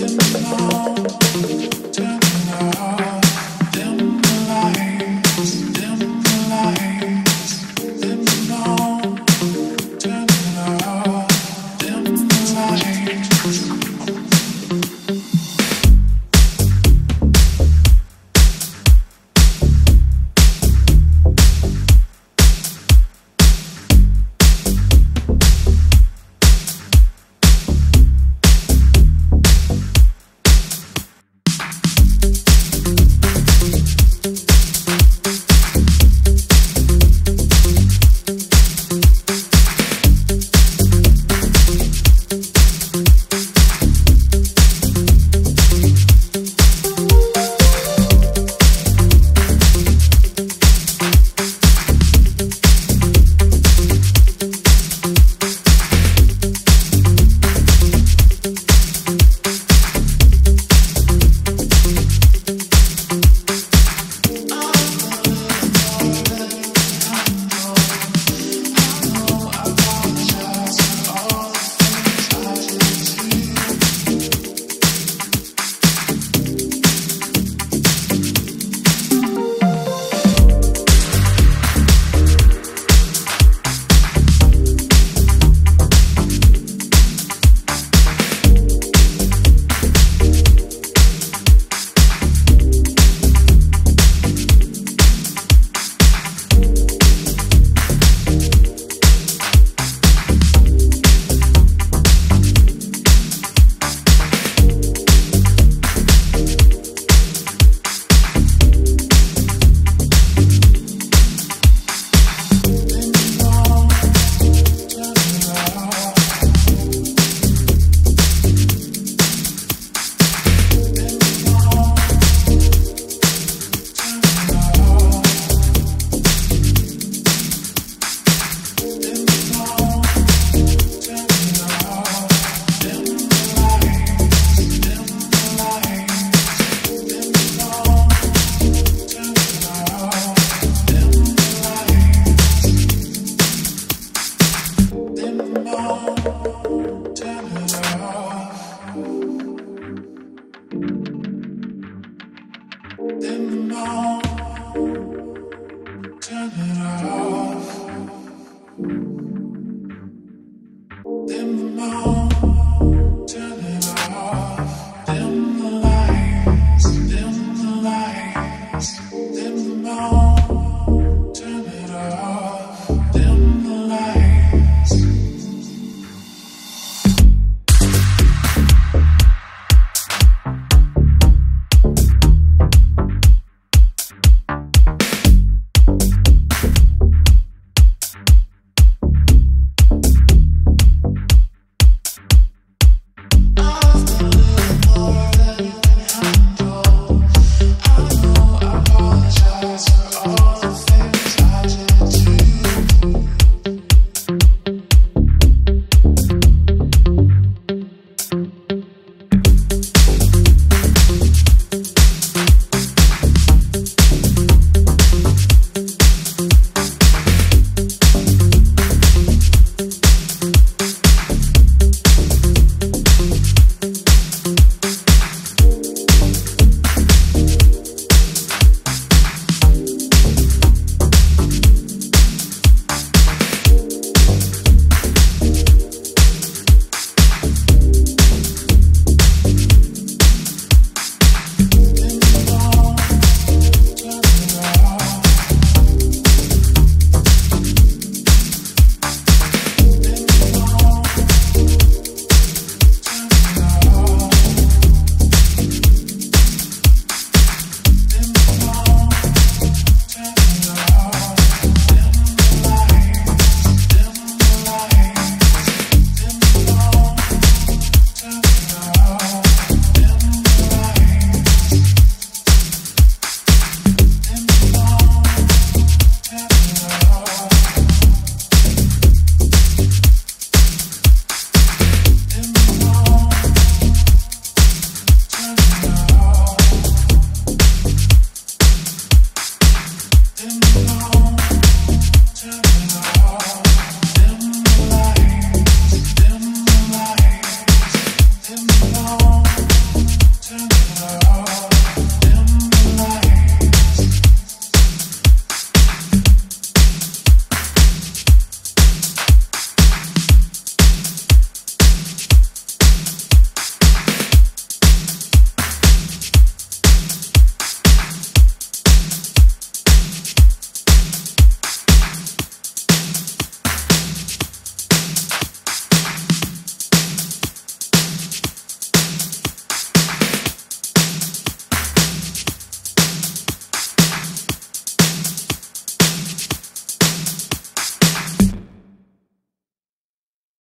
Now. turn it off. Dim the lights. Dim the lights, dim the lights, dim the.